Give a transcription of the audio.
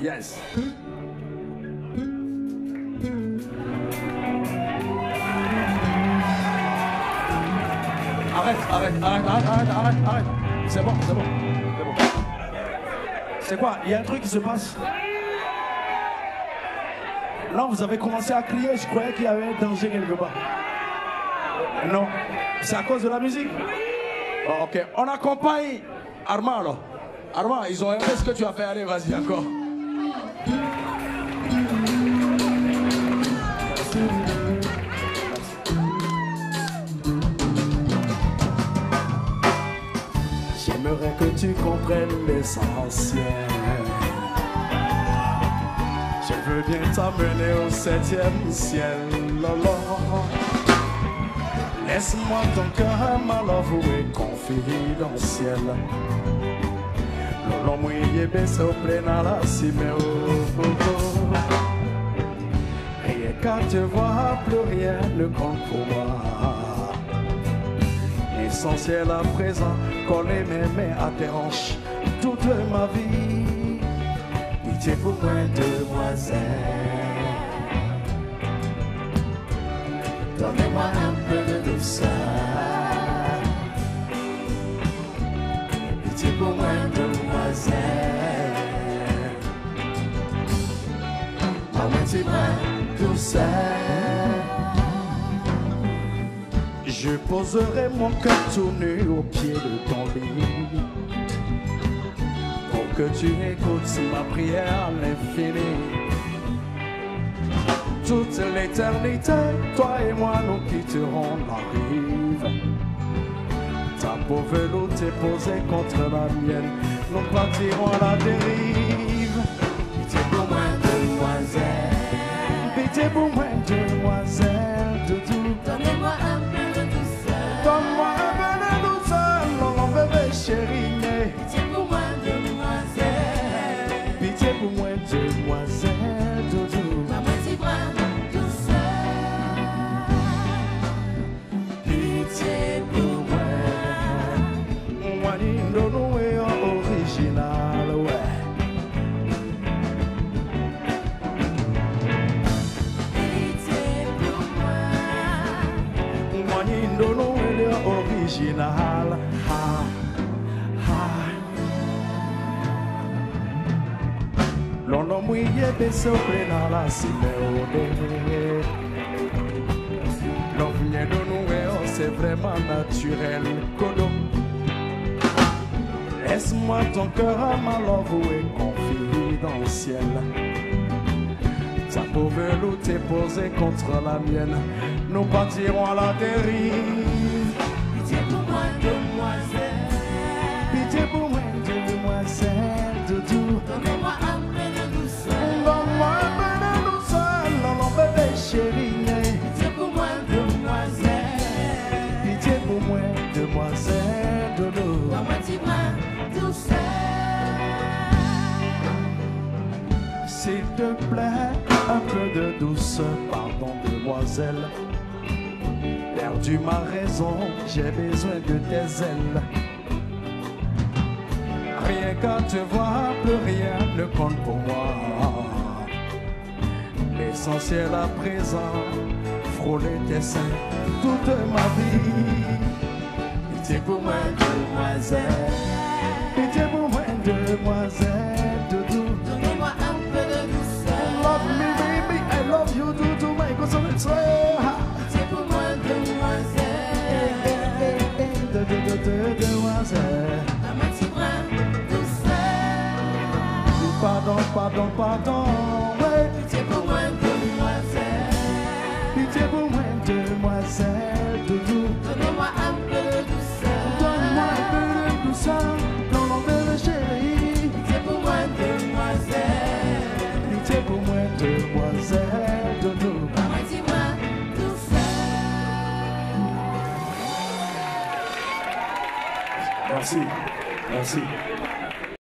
Yes. Arrête, arrête, arrête, arrête, arrête, arrête, arrête. C'est bon, c'est bon, c'est bon. C'est quoi? Il y a un truc qui se passe? Là, vous avez commencé à crier, je croyais qu'il y avait un danger quelque part. Non, c'est à cause de la musique? Ok, on accompagne Armand alors. Armand, ils ont aimé ce que tu as fait, allez, vas-y encore. Tu comprennes l'essentiel. Je veux bien t'amener au septième ciel. Lolo. Laisse-moi ton cœur malavoué confidentiel. Lolo mouillé baissé au plein à la oh. Rien qu'à te voir, plus rien ne compte moi. Essentiel à présent, coller mes mains à tes hanches toute ma vie. Pitié pour moi, demoiselle. Donnez-moi un peu de douceur. Pitié pour moi, demoiselle. Maman, douceur. Je poserai mon cœur tout nu au pied de ton lit. Pour que tu écoutes ma prière l'infini. Toute l'éternité, toi et moi nous quitterons la rive. Ta peau veloute posée contre la mienne. Nous partirons à la dérive. Pitié pour moi, demoiselle Pitié pour moi, demoiselle original. Ha, ha. L'on mouillé baissé au plein la cime L'on vient de nous et c'est vraiment naturel. Kodo. Laisse-moi ton cœur à malavoué confidentiel? Ta peau veloute est posée contre la mienne. Nous partirons à la dérive. Demoiselle, douceur. S'il te plaît, un peu de douceur, pardon, demoiselle. Perdu ma raison, j'ai besoin de tes ailes. Rien qu'à te voir, plus rien ne compte pour moi. L'essentiel à présent, frôler tes seins toute ma vie. Pitié pour moi, demoiselle. Pitié pour moi, demoiselle, doudou. Donnez-moi un peu de douceur. Love me, baby, I love you, do do my go so it's Pitié pour moi, demoiselle. Demoiselle, Maman, dis-moi douceur. pardon, pardon, pardon, Merci, merci.